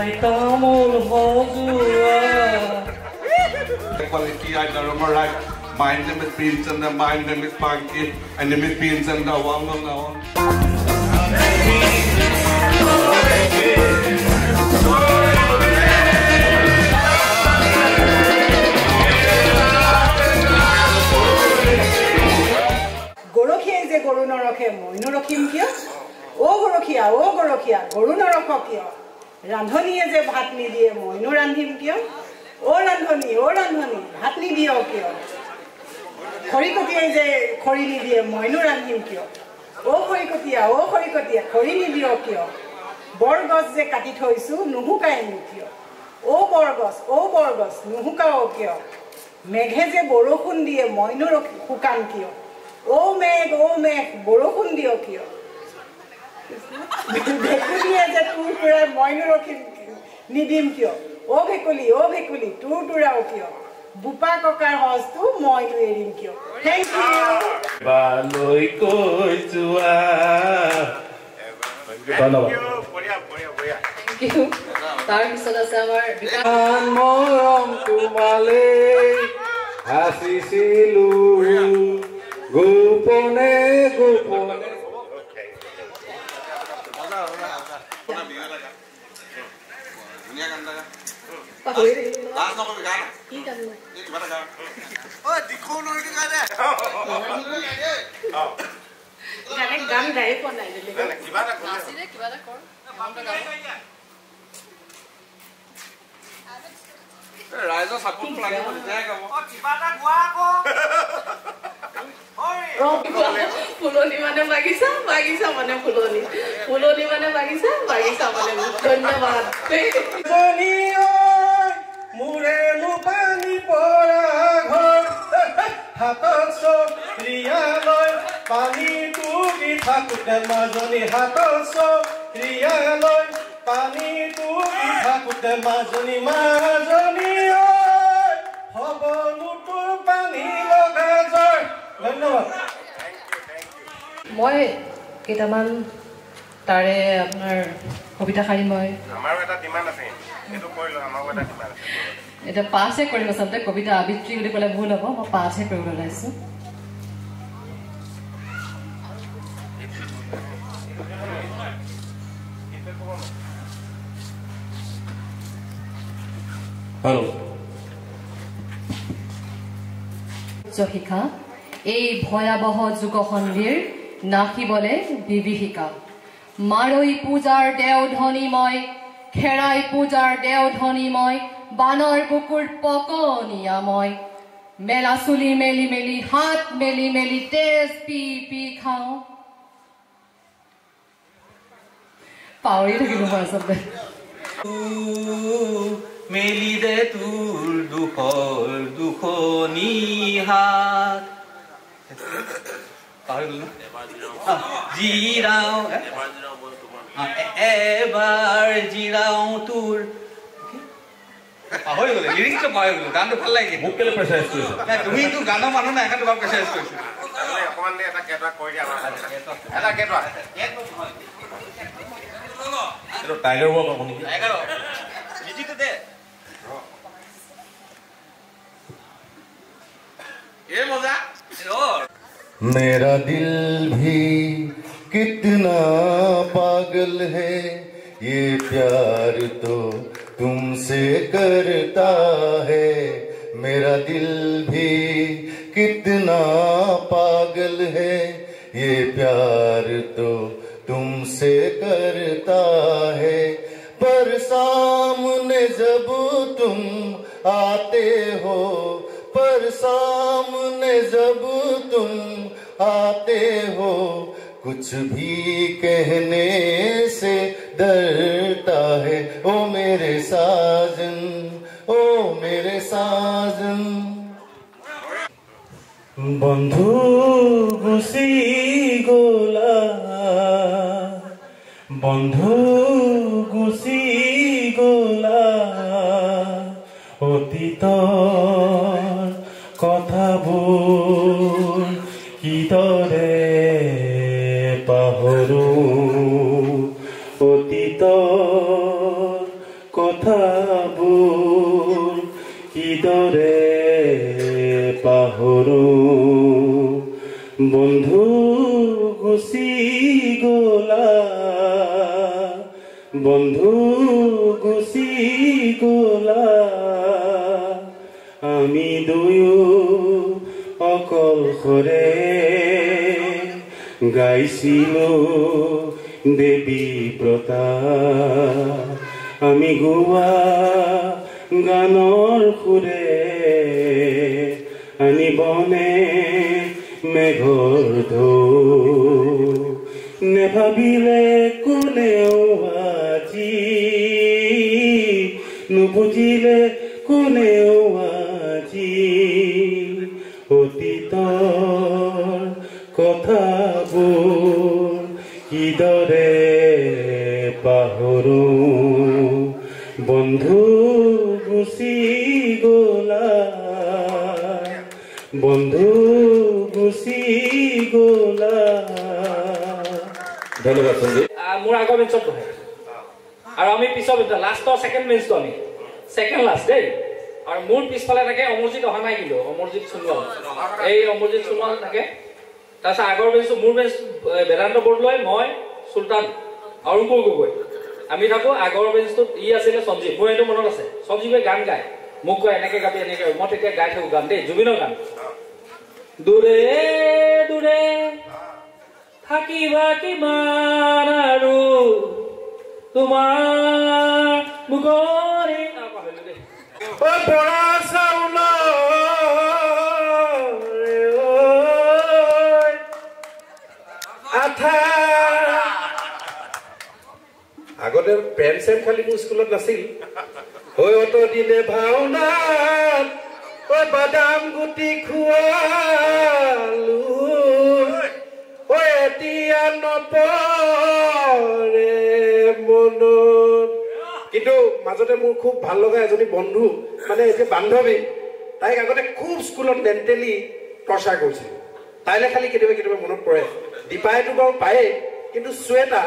আই তামোল সজোৱা quality I don't remember right. My name is Vincent and my name is Punky. My name is Vincent the one on the one. গৰখীয়াই যে গৰু নৰখে মইনো ৰখিম কিয় অ' গৰখীয়া অ' গৰখীয়া গৰু নৰখ কিয় ৰান্ধনীয়ে যে ভাত নিদিয়ে মইনো ৰান্ধিম কিয়? অ' ৰান্ধনী অ' ৰান্ধনী ভাত নিদিয় কিয়? খৰিকটীয়াই যে খৰি নিদিয়ে মইনো ৰান্ধিম কিয়? অ' খৰিকটীয়া অ' খৰিকটীয়া খৰি নিদিয় কিয়? বৰগছ যে কাটি থৈছোঁ নুশুকাইনো কিয়? অ' বৰগছ অ' বৰগছ নুশুকাও কিয়? মেঘে যে বৰষুণ দিয়ে মইনো শুকান কিয়? অ' মেঘ অ' মেঘ বৰষুণ দিয় কিয়? ভেকুলীয়ে যে তোৰ তোৰাই মইনো ৰখিম নিদিম কিয় অ' ভেকুলী অ' ভেকুলী তোৰ তোৰাও কিয় বোপা ককাৰ সজটো মইনো এৰিম কিয় থেংক ইউ বালৈ কৈ যোৱা তাৰপিছত আছে আমাৰ মৰম তোমালে গোপনে গোপনে গান গানে গান গাই পোৱা নাই নাচি দে কিবা এটা কৰ গাব। ৰাইজৰ চাপোৰ্ট লাগিব তেতিয়াহে গাব ফুলনি মানে বাগিচা বাগিচা মানে ফুলনি ফুলনি মানে বাগিচা বাগিচা মানে। ধন্যবাদ পৰা ঘৰ তুলি থাকোতে মাজনী হাতত চৰিয়া লৈ পানী তুলি থাকোতে মাজনী মাজনী তোৰ পানী লগা জ্বৰ ধন্যবাদ মই কেইটামান তাৰে আপোনাৰ কবিতা শাৰী মই আমাৰো এটা ডিমাণ্ড আছে। সেইটো কৰি লওঁ আমাৰো এটা ডিমাণ্ড আছে। এতিয়া পাছহে কৰিম আচলতে কবিতা আবৃত্তি বুলি ক'লে ভুল হ'ব মই পাছহে কৰিবলৈ ওলাইছোঁ। হেল্ল' উচ্চ শিখা এই ভয়াৱহ যুগসন্ধিৰ নাশিবলে বিভীষিকা। মাৰৈ পূজাৰ দেওধনী মই খেৰাই পূজাৰ দেওধনী মই বানৰ বুকুৰ পকনীয়া মই মেলা চুলি মেলি মেলি হাত মেলি মেলি তেজ পি পি খাওঁ। পাহৰি থাকিলো মই আচলতে। মেলি দে তোৰ দুখৰ দুখনি হাত। পাহৰি গলো আহ, জিৰাও এ? আহ, এ- এবাৰ জিৰাও তোৰ। পাহৰি গলো লিৰিক্সটো পাহৰি গলো গানটো ভাল লাগে মোক কেলে প্ৰেচাৰাইজ কৰিছে? নাই তুমিতো গানৰ মানুহ নাই সেইকাৰণে তোমাক প্ৰেচাৰাইজ কৰিছো। অকণমান এটা কেটৱা কৰি দিয়া আমাৰ এটা কেটৱা এইটো টাইগাৰ ৱৰ্ক হ'ব নেকি? বিজিটো দে। এই মজা। मेरा दिल भी कितना पागल है। ये प्यार तो तुमसे करता है। मेरा दिल भी कितना पागल है। ये प्यार तो तुमसे करता है। पर सामने जब तुम आते हो, पर सामने जब तुम आते हो कुछ भी कहने से डरता है ओ मेरे साजन ओ मेरे साजन বন্ধু গুচি গলা বন্ধু গুচি গলা অতীতৰ বন্ধু গুচি গলা, বন্ধু গুচি গলা, আমি দুয়ো অকলশৰে গাইছিলো দেৱী ব্ৰতা আমি গোৱা গানৰ সুৰে আনিবনে মেঘৰ ঢৌ নেভাবিলে কোনেও আজি। নুবুজিলে কোনেও আজি। অতীতৰ কথাবোৰ কিদৰে পাহৰো। বন্ধু গুচি গলা বন্ধু গুচি গলা। ধন্যবাদ সঞ্জীৱ। মোৰ আগৰ বেঞ্চত বহে। আৰু আমি পিছৰ লাষ্টৰ ছেকেণ্ড বেঞ্চটো আমি। ছেকেণ্ড লাষ্ট দেই। আৰু মোৰ পিছফালে থাকে অমৰজিৎ অহা নাই কিন্তু অমৰজিৎ সোণোৱাল। এই অমৰজিৎ সোণোৱাল থাকে। তাৰপিছত আগৰ বেঞ্চটো মোৰ বেঞ্চ বেদান্ত বৰদলৈ মই চুলতান আৰু গগৈ। আমি থাকো আগৰ বেঞ্চটোত ই আছিলে সঞ্জীৱ। মোৰ এইটো মনত আছে। সঞ্জীৱে গান গায়। মোক কয় এনেকে গাবি এনেকে মই তেতিয়া গাই থাকো গান দেই জুবিনৰ গান। দূৰে দূৰে থাকিবা কিমান আৰু তোমাৰ মুখৰে। আগতে পেন চেন খালি মোৰ স্কুলত নাছিল। হৈ অত দিনে ভাওনাত ঐ বাদাম গুটি খোৱালো। ঐ এতিয়া নপৰে মনত। কিন্তু মাজতে মোৰ খুব ভাল লগা এজনী বন্ধু মানে এতিয়া বান্ধৱী তাইক আগতে খুব স্কুলত মেণ্টেলি টৰ্চাৰ কৰিছিল। তাইলে খালি কেতিয়াবা কেতিয়াবা মনত পৰে দীপাইটো বাৰু পায়েই কিন্তু শ্বেতা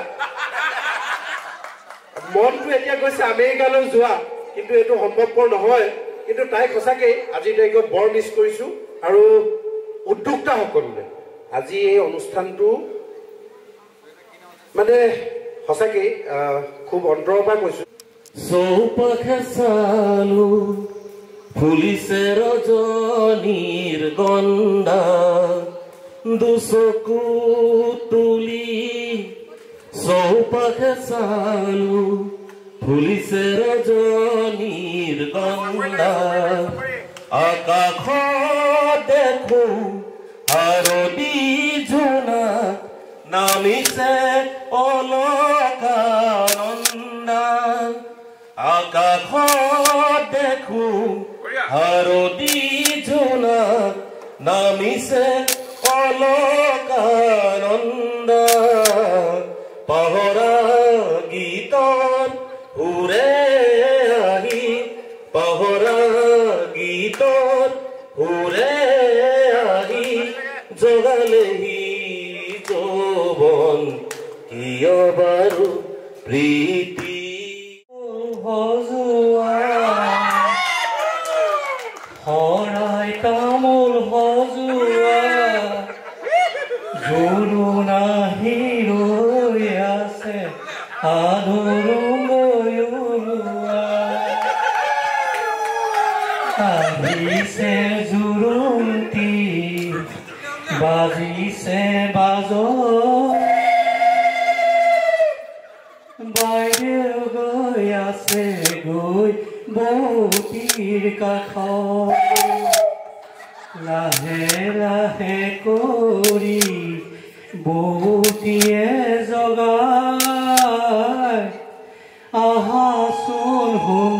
মনটো এতিয়া গৈছে আমেৰিকালৈ যোৱা। কিন্তু এইটো সম্ভৱপৰ নহয়। কিন্তু তাইক সঁচাকেই আজিৰ তাৰিখত বৰ মিছ কৰিছো আৰু উদ্যোক্তাসকললৈ আজি এই অনুষ্ঠানটো মানে সঁচাকেই খুব অন্তৰৰ পৰা কৈছো। চৌপাশে চালো ফুলিছে ৰজনীৰ গণ্ডা দুচকু তুলি চৌপাশে চালো ফুলিছে ৰজনীৰ গণ্ডা আকাশত দেখো হাৰদী জোনা নামিছে অলকানন্দা। আকাশত দেখো হাৰদী জোনা নামিছে অলকানন্দা। জগালেহি যৌৱন কিয় বাৰু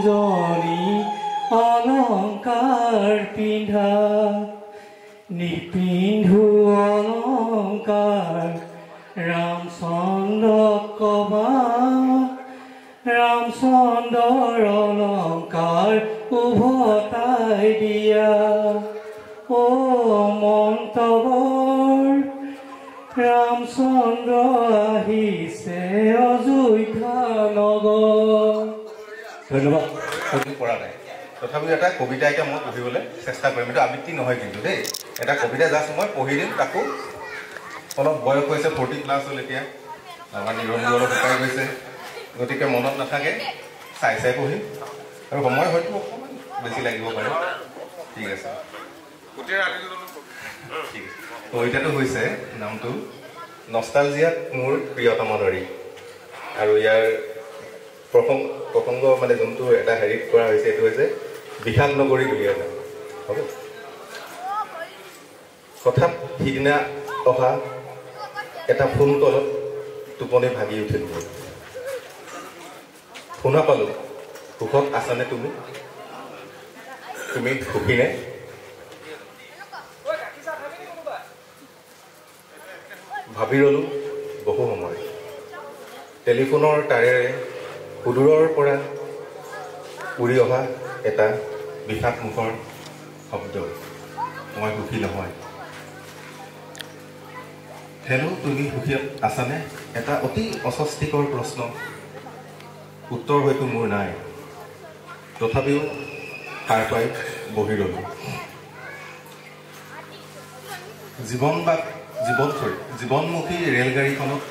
সুঞ্জনী অলংকাৰ পিন্ধা নিপিন্ধো অলংকাৰ। ৰামচন্দ্ৰ কবা ৰামচন্দ্ৰৰ অলংকাৰ উভতাই দিয়া। ও মন্তবৰ ৰামচন্দ্ৰ আহিছে অযোধ্যা নগৰ। ধন্যবাদ। পৰা নাই। তথাপিও এটা কবিতা এতিয়া মই পঢ়িবলৈ চেষ্টা কৰিম। এইটো আবৃত্তি নহয় কিন্তু দেই। এটা কবিতা জাষ্ট মই পঢ়ি দিম তাকো অলপ বয়স হৈছে ফৰ্টি প্লাছ হ'ল এতিয়া। আমাৰ নিৰঞ্জন অলপ শুকাই গৈছে। গতিকে মনত নাথাকে চাই চাই পঢ়িম। আৰু সময় হয়তো অকণমান বেছি লাগিব পাৰে। আছে। ঠিক আছে। কবিতাটো হৈছে নামটো নষ্টালজিয়াত মোৰ প্ৰিয়তম দৰী আৰু ইয়াৰ প্ৰসংগ প্ৰসংগ মানে যোনটো এটা হেৰিত কৰা হৈছে এইটো হৈছে বিশাল নগৰী দুলীয়া হ'ব? হঠাৎ সিদিনা অহা এটা ফোন কলত টোপনি ভাগি উঠিল শুনা পালোঁ সুখত আছানে তুমি? তুমি সুখীনে? ভাবি ৰ'লোঁ বহু সময়। টেলিফোনৰ তাৰেৰে সুদূৰৰ পৰা উৰি অহা এটা বিষাদ মুখৰ শব্দ। মই সুখী নহয়। হেল্ল' তুমি সুখী আছানে? এটা অতি অস্বস্তিকৰ প্ৰশ্ন। উত্তৰ হয়তো মোৰ নাই। তথাপিও সাৰ পাই বহি ৰ'লোঁ। জীৱন বা জীৱন জীৱনমুখী ৰেলগাড়ীখনত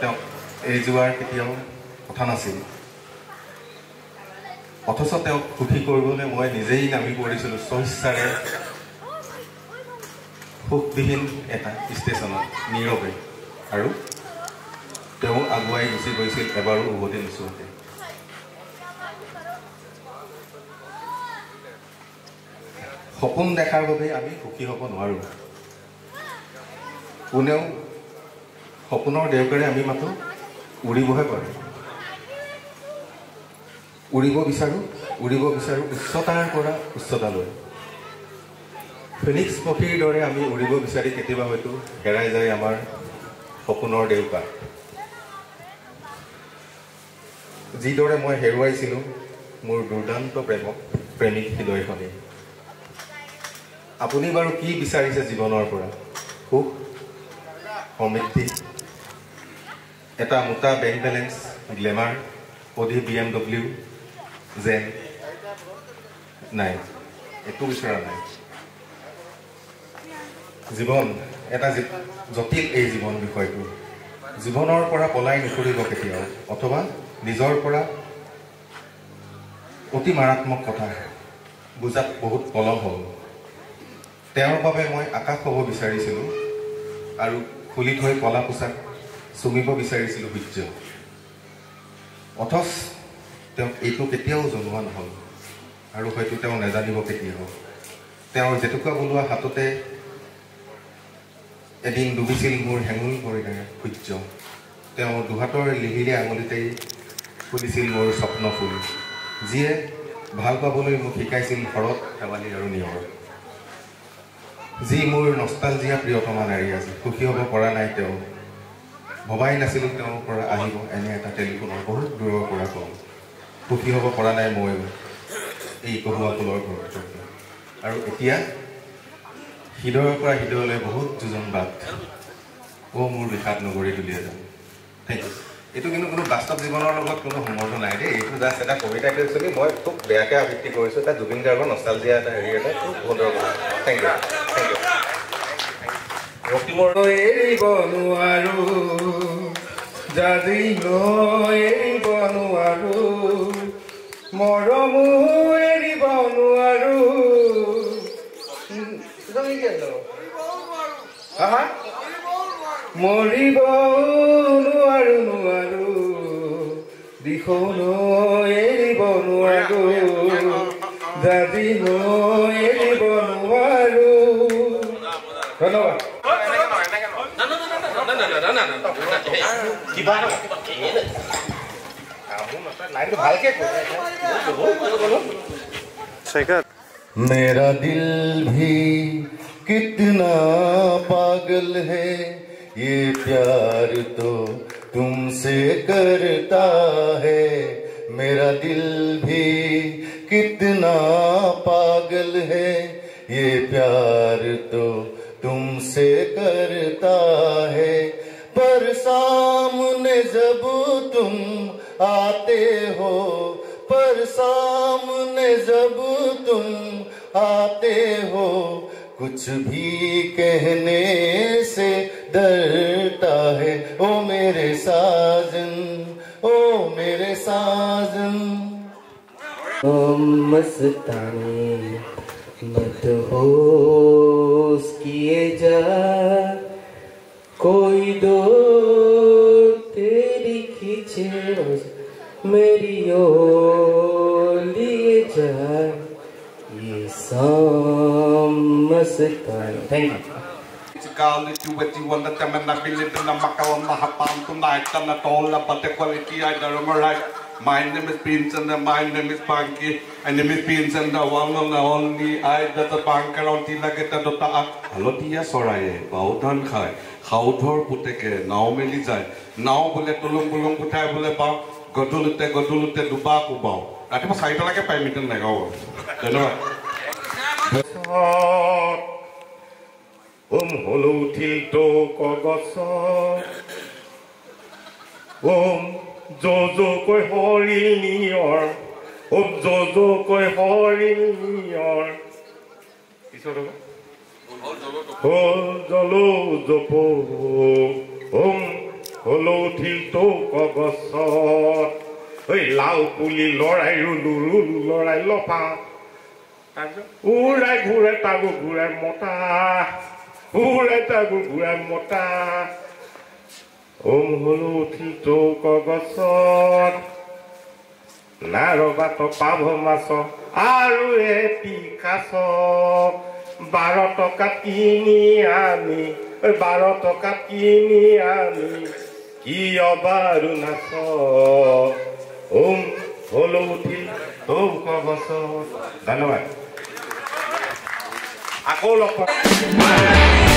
তেওঁক এৰি যোৱাৰ কেতিয়াও কথা নাছিল অথচ তেওঁক সুখী কৰিবলৈ মই নিজেই নামি পৰিছিলোঁ স্বইচ্ছাৰে সুখবিহীন এটা ষ্টেচনত নীৰৱে। আৰু তেওঁ আগুৱাই গুচি গৈছিল এবাৰো উভতি নোচোৱাতে সপোন দেখাৰ বাবে আমি সুখী হ'ব নোৱাৰোঁ। কোনেও সপোনৰ দেউকাৰে আমি মাথো উৰিবহে পাৰোঁ। উৰিব বিচাৰোঁ উৰিব বিচাৰোঁ উচ্চতাৰ পৰা উচ্চতালৈ ফিনিক্স পক্ষীৰ দৰে আমি উৰিব বিচাৰি কেতিয়াবা হয়তো হেৰাই যায় আমাৰ সপোনৰ দেউকা যিদৰে মই হেৰুৱাইছিলোঁ মোৰ দুৰ্দান্ত প্ৰেমক প্ৰেমিক হৃদয়খনে আপুনি বাৰু কি বিচাৰিছে জীৱনৰ পৰা সুখ সমৃদ্ধি এটা মোটা বেংক বেলেঞ্চ গ্লেমাৰ অধি বি এম ডব্লিউ যেন নাই একো বিচৰা নাই জীৱন এটা জটিল এই জীৱন বিষয়টো। জীৱনৰ পৰা পলাই নুফুৰিব কেতিয়াও অথবা নিজৰ পৰা অতি মাৰাত্মক কথা বুজাত বহুত পলম হ'ল। তেওঁৰ বাবে মই আকাশ হ'ব বিচাৰিছিলোঁ আৰু খুলি থৈ কলা পোচাক চুমিব বিচাৰিছিলোঁ সূৰ্য। অথচ তেওঁক এইটো কেতিয়াও জনোৱা নহ'ল। আৰু হয়তো তেওঁ নাজানিব কেতিয়াও। তেওঁৰ জেতুকা বলোৱা হাততে এদিন ডুবিছিল মোৰ হেঙুল পৰিণাৰ সূৰ্য। তেওঁ দুহাতৰ লিহিৰি আঙুলিতেই ফুলিছিল মোৰ স্বপ্ন ফুল। যিয়ে ভাল পাবলৈ মোক শিকাইছিল শৰৎ শেৱালি আৰু নিয়ৰ। যি মোৰ নষ্টালজিয়া প্ৰিয়তমা নাৰী আজি সুখী হ'ব পৰা নাই তেওঁ। ভবাই নাছিলোঁ তেওঁৰ পৰা আহিব এনে এটা টেলিফোনৰ বহুত দূৰৰ পৰা কওঁ সুখী হ'ব পৰা নাই ময়ো এই কহুৱা ফুলৰ ঘৰত আৰু এতিয়া হৃদয়ৰ পৰা হৃদয়লৈ বহুত যোজন বাট। অ' মোৰ বিষাদ নগৰী থেংক ইউ এইটো কিন্তু কোনো বাস্তৱ জীৱনৰ লগত কোনো সম্বন্ধ নাই দেই। এইটো জাষ্ট এটা কবিতা একচুৱেলি মই খুব বেয়াকৈ আবৃত্তি কৰিছোঁ। এটা জুবিন গাৰ্গৰ নষ্টালজিয়া এটা হেৰি এটা খুব সুন্দৰ কথা। থেংক ইউ থেংক ইউ ৰক্তিমৰ এৰিব নোৱাৰো এৰিব নোৱাৰো মৰমো এৰিব নোৱাৰো মৰিব নোৱাৰো নোৱাৰো দিশৌ এৰিব নোৱাৰো জাজি এৰিব নোৱাৰো ধন্যবাদ मेरा दिल भी कितना पागल है, ये प्यार तो तुमसे करता है। मेरा दिल भी कितना पागल है, ये प्यार तो तुमसे करता है। पर सामने जब तुम आते हो, पर सामने जब तुम आते हो, कुछ भी कहने से डरता है, ओ मेरे साजन, ओ मेरे साजन। मस्तानी, मत होश किए जा, कोई दो मेरी लिए जाए ये समस्तान thank you Kali tuweti wana temen na bilit na makawan mahapanto na ita na tola pate quality ay darumaray My name is Pinson and my name is Panky. And name is Pinson, the one and only. I that the banker on Tila get a dota. Hello, Tia Soraye, Bautan Kai, Hautor Puteke, now Melizai. Now bullet to Lumbulum Putai Bulepa. গধূলিতে গধূলিতে দুবা কোবাওঁ। ৰাতিপুৱা চাৰিটালৈকে পাই meeting নাগাওঁ ধন্যবাদ। ওম হলো উঠিল তো কগছ ওম জ' জকৈ হৰিণীয়ৰ ওম জ' জকৈ হৰিণীয়ৰ পিছত হ'ল জল জপ। ওম হলো উঠিল তো কগছত ঐ লাও পুলি লৰাই ৰুলো ৰুলো লৰাই লফা। উৰাই ঘূৰাই তাগো ঘূৰাই মতা। উৰাই তাগো ঘূৰাই মতা। ওম হলো উঠিল তো কগছত নাৰবাত পাভ মাছ আৰু এটি কাছ। বাৰ টকা কিনি আনি বাৰ টকা কিনি আনি কি অবাৰু নাচ ওম হলো উঠিল তো কগছত ধন্যবাদ আকৌ লগ পাম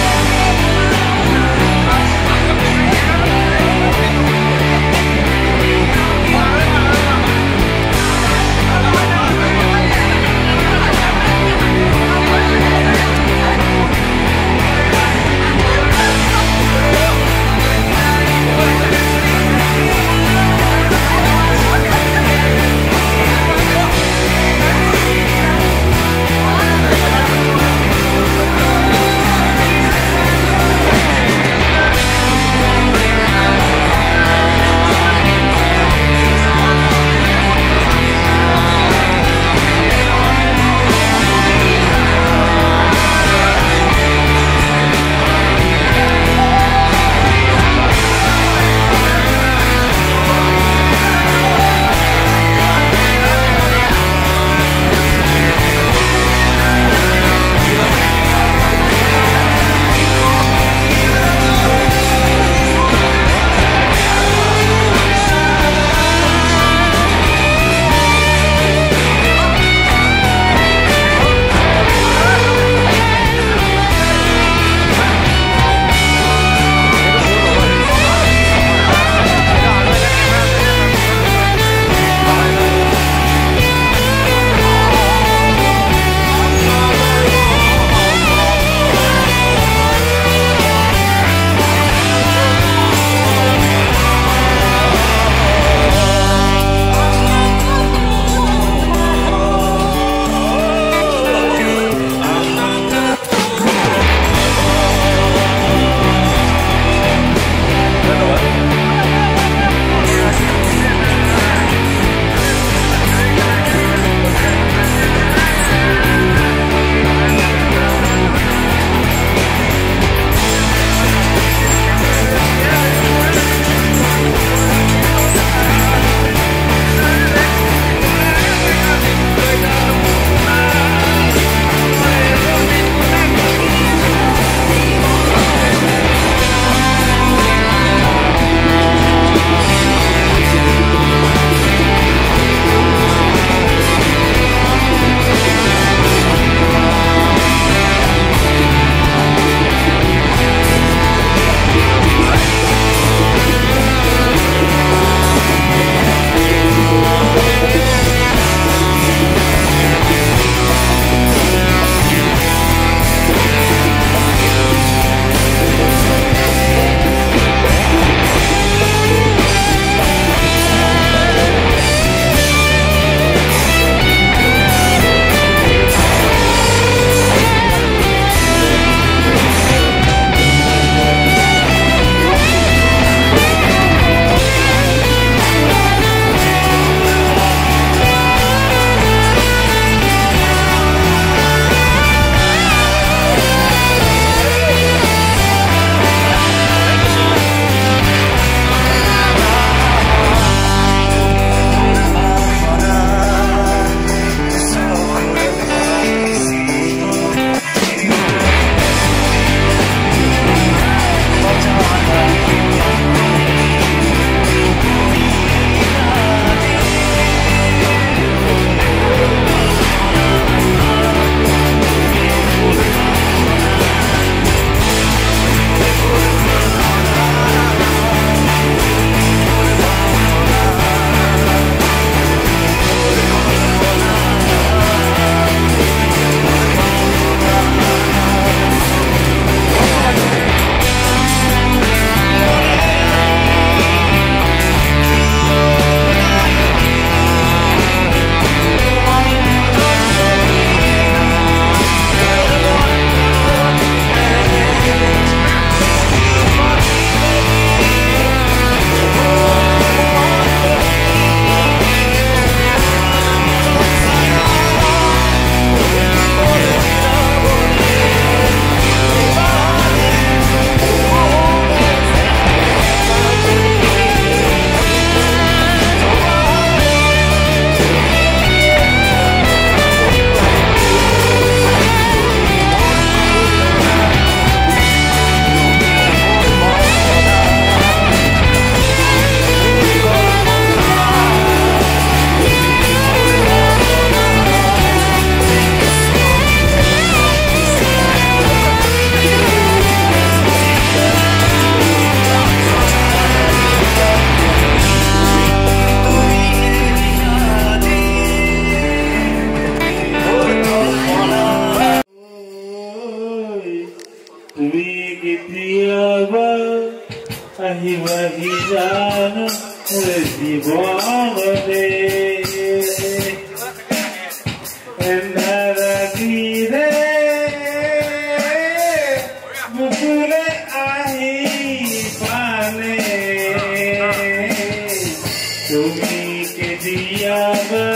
তুমি কেতিয়াবা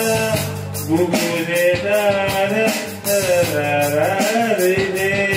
বুকুৰে দাৰ ৰে